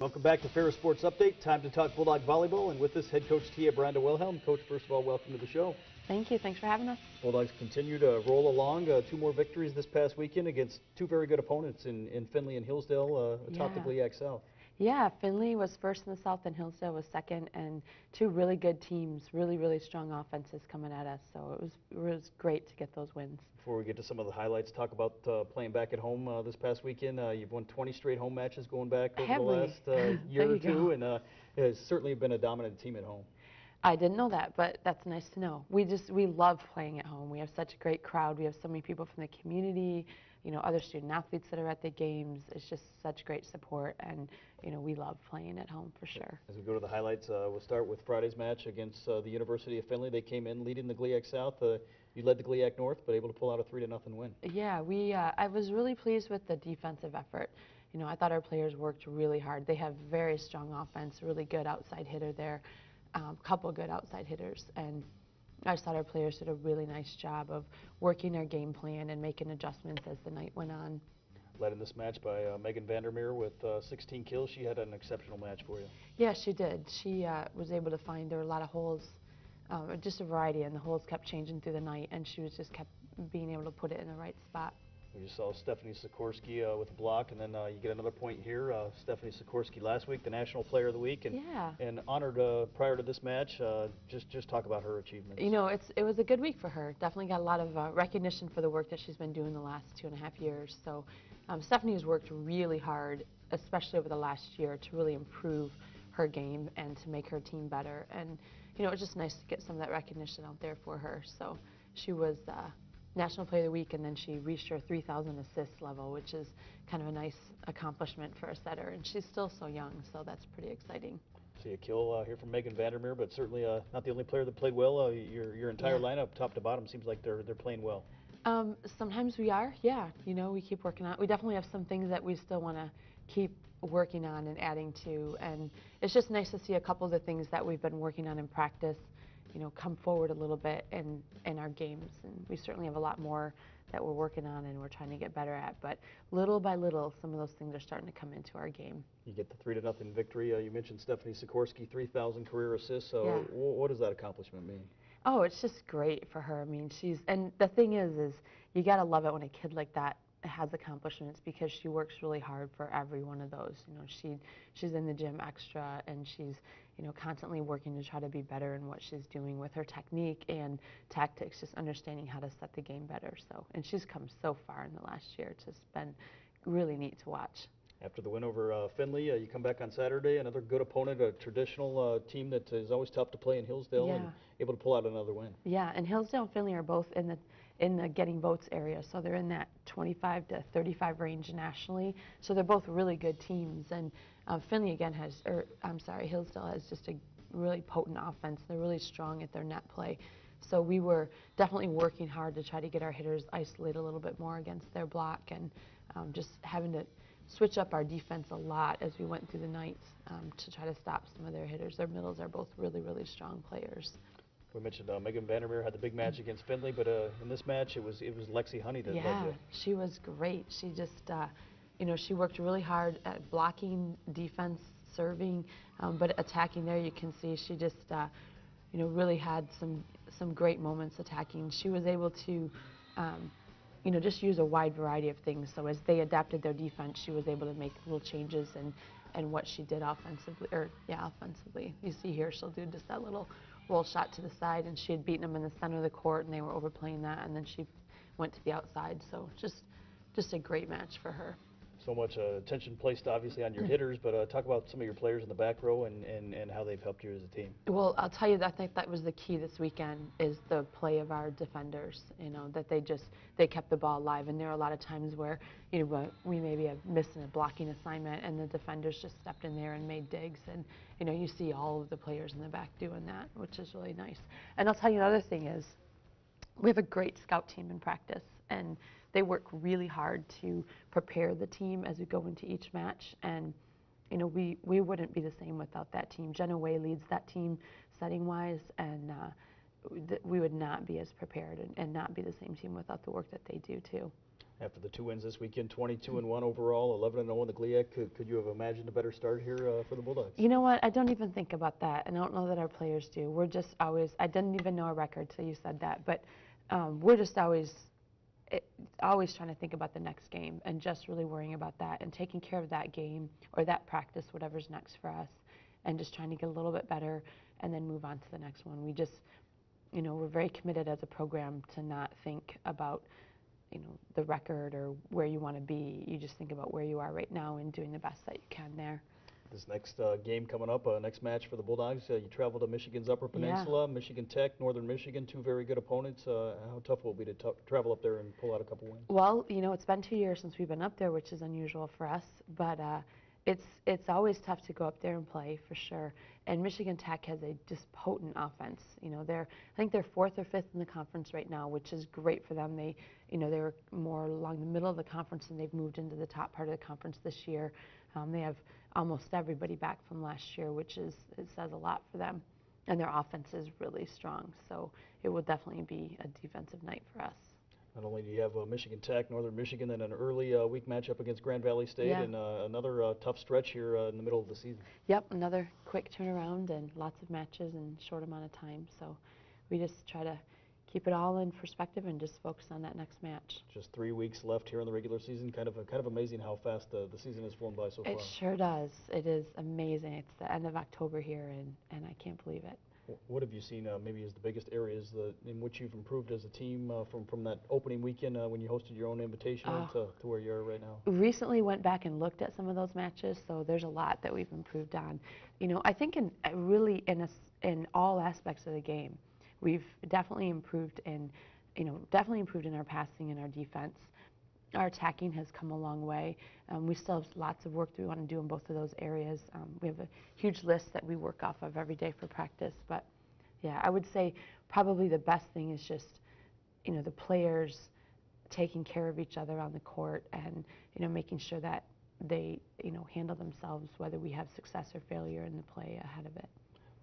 Welcome back to Ferris Sports Update. Time to talk Bulldog Volleyball, and with us, head coach Tia Brandel Wilhelm. Coach, first of all, welcome to the show. Thank you. Thanks for having us. Bulldogs continue to roll along. Uh, two more victories this past weekend against two very good opponents in, in Findlay and Hillsdale, uh, atop the Yeah. GLIAC South. Yeah, Findlay was first in the South and Hillsdale was second, and two really good teams, really, really strong offenses coming at us. So it was, it was great to get those wins. Before we get to some of the highlights, talk about uh, playing back at home uh, this past weekend. Uh, you've won 20 straight home matches going back over Have the last uh, year or you go. two, and uh, has certainly been a dominant team at home. I didn't know that, but that's nice to know. We just we love playing at home. We have such a great crowd. We have so many people from the community, you know, other student athletes that are at the games. It's just such great support, and you know, we love playing at home for sure. As we go to the highlights, uh, we'll start with Friday's match against uh, the University of Findlay. They came in leading the GLIAC South. Uh, you led the GLIAC North, but able to pull out a three to nothing win. Yeah, we. Uh, I was really pleased with the defensive effort. You know, I thought our players worked really hard. They have very strong offense, really good outside hitter there, um, couple good outside hitters, and I just thought our players did a really nice job of working their game plan and making adjustments as the night went on. Led in this match by uh, Megan Vandermeer with uh, 16 kills. She had an exceptional match for you. Yeah, she did. She uh, was able to find there were a lot of holes, uh, just a variety, and the holes kept changing through the night, and she was just kept being able to put it in the right spot. We just saw Stephanie Sikorsky uh, with a block, and then uh, you get another point here. Uh, Stephanie Sikorsky last week, the National Player of the Week, and, Yeah. and honored uh, prior to this match. Uh, just just talk about her achievements. You know, it's it was a good week for her. Definitely got a lot of uh, recognition for the work that she's been doing the last two and a half years. So um, Stephanie has worked really hard, especially over the last year, to really improve her game and to make her team better. And you know, it was just nice to get some of that recognition out there for her. So she was uh, National Player of the Week, and then she reached her 3,000 assist level, which is kind of a nice accomplishment for a setter. And she's still so young, so that's pretty exciting. See a kill uh, here from Megan Vandermeer, but certainly uh, not the only player that played well. Uh, your your entire Yeah. lineup, top to bottom, seems like they're they're playing well. Um, sometimes we are, yeah. You know, we keep working on. We definitely have some things that we still want to keep working on and adding to, and it's just nice to see a couple of the things that we've been working on in practice, you know, come forward a little bit in in our games. And we certainly have a lot more that we're working on and we're trying to get better at. But little by little, some of those things are starting to come into our game. You get the three to nothing victory. Uh, you mentioned Stephanie Sikorsky, 3,000 career assists. So Yeah. wh- what does that accomplishment mean? Oh, it's just great for her. I mean, she's and the thing is, is you gotta love it when a kid like that has accomplishments because she works really hard for every one of those. You know, she she's in the gym extra and she's you know constantly working to try to be better in what she's doing with her technique and tactics, just understanding how to set the game better. So, and she's come so far in the last year. It's just been really neat to watch. After the win over uh, Findlay, uh, you come back on Saturday, another good opponent, a traditional uh, team that is always tough to play in Hillsdale, and able to pull out another win. Yeah, and Hillsdale and Findlay are both in the in the getting votes area, so they're in that 25 to 35 range nationally. So they're both really good teams, and uh, Findlay again has, or I'm sorry, Hillsdale has just a really potent offense. They're really strong at their net play. So we were definitely working hard to try to get our hitters isolated a little bit more against their block, and um, just having to switch up our defense a lot as we went through the night um, to try to stop some of their hitters. Their middles are both really, really strong players. We mentioned uh, Megan Vandermeer had the big match against Findlay, but uh, in this match, it was it was Lexi Honey that Yeah, led she was great. She just, uh, you know, she worked really hard at blocking, defense, serving, um, but attacking there. You can see she just, uh, you know, really had some some great moments attacking. She was able to, um, you know, just use a wide variety of things. So as they adapted their defense, she was able to make little changes and and what she did offensively, or yeah, offensively. You see here, she'll do just that little roll shot to the side, and she had beaten them in the center of the court, and they were overplaying that, and then she went to the outside. So just just a great match for her. So much uh, attention placed, obviously, on your hitters, but uh, talk about some of your players in the back row and, and, and how they've helped you as a team. Well, I'll tell you, that I think that was the key this weekend is the play of our defenders. You know that they just they kept the ball alive, and there are a lot of times where you know we maybe have missed a blocking assignment, and the defenders just stepped in there and made digs, and you know you see all of the players in the back doing that, which is really nice. And I'll tell you another thing is we have a great scout team in practice, and they work really hard to prepare the team as we go into each match. And you know, we we wouldn't be the same without that team. Jenna Way leads that team setting wise, and uh, th- we would not be as prepared and, and not be the same team without the work that they do too. After the two wins this weekend, 22 and 1 overall, 11 and 0 in the GLIAC, could, could you have imagined a better start here uh, for the Bulldogs? You know what? I don't even think about that, and I don't know that our players do. We're just always. I didn't even know our record till you said that, but um, we're just always, it, always trying to think about the next game and just really worrying about that and taking care of that game or that practice, whatever's next for us, and just trying to get a little bit better and then move on to the next one. We just, you know, we're very committed as a program to not think about you know the record or where you want to be. You just think about where you are right now and doing the best that you can there. This next uh, game coming up, uh, next match for the Bulldogs, uh, you travel to Michigan's Upper Yeah. Peninsula, Michigan Tech, Northern Michigan, two very good opponents. Uh, how tough will it be to travel up there and pull out a couple wins? Well, you know, it's been two years since we've been up there, which is unusual for us. But uh, it's it's always tough to go up there and play for sure. And Michigan Tech has a just potent offense. You know, they're I think they're fourth or fifth in the conference right now, which is great for them. They, you know, they were more along the middle of the conference, and they've moved into the top part of the conference this year. Um, they have almost everybody back from last year, which is it says a lot for them. And their offense is really strong, so it will definitely be a defensive night for us. Not only do you have uh, Michigan Tech, Northern Michigan, then an early uh, week matchup against Grand Valley State, Yeah. and uh, another uh, tough stretch here uh, in the middle of the season. Yep, another quick turnaround and lots of matches in short amount of time. So we just try to keep it all in perspective and just focus on that next match. Just three weeks left here in the regular season. Kind of kind of amazing how fast uh, the season has flown by so far. It sure does. It is amazing. It's the end of October here, and, and I can't believe it. Wh- What have you seen uh, maybe as the biggest areas that, in which you've improved as a team uh, from, from that opening weekend uh, when you hosted your own invitation Oh. to, to where you are right now? recently went back and looked at some of those matches, so there's a lot that we've improved on. You know, I think in uh, really in a in all aspects of the game, we've definitely improved in, you know, definitely improved in our passing and our defense. Our attacking has come a long way. Um, we still have lots of work that we want to do in both of those areas. Um, we have a huge list that we work off of every day for practice, but yeah, I would say probably the best thing is just, you know, the players taking care of each other on the court and you know making sure that they you know handle themselves whether we have success or failure in the play ahead of it.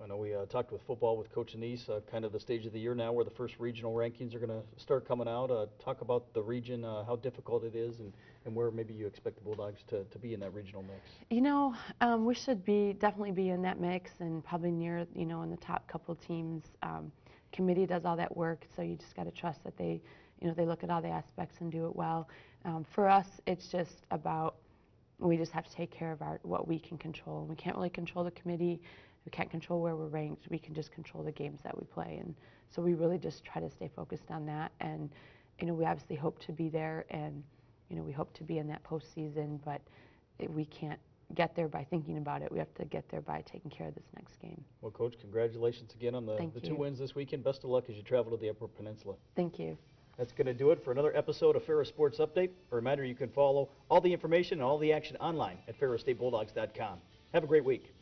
I know we uh, talked with football with Coach Annese, uh, kind of the stage of the year now where the first regional rankings are going to start coming out. Uh, talk about the region, uh, how difficult it is, and, and where maybe you expect the Bulldogs to, to be in that regional mix. You know, um, we should be definitely be in that mix and probably near you know in the top couple teams. Um, committee does all that work, so you just got to trust that they you know they look at all the aspects and do it well. Um, for us, it's just about we just have to take care of our what we can control. We can't really control the committee. We can't control where we're ranked. We can just control the games that we play, and so we really just try to stay focused on that. And you know, we obviously hope to be there, and you know, we hope to be in that postseason, but it, we can't get there by thinking about it. We have to get there by taking care of this next game. Well, Coach, congratulations again on the, Thank the two wins this weekend. Best of luck as you travel to the Upper Peninsula. Thank you. That's going to do it for another episode of Ferris Sports Update. A reminder you can follow all the information and all the action online at ferrisstatebulldogs.com. Have a great week.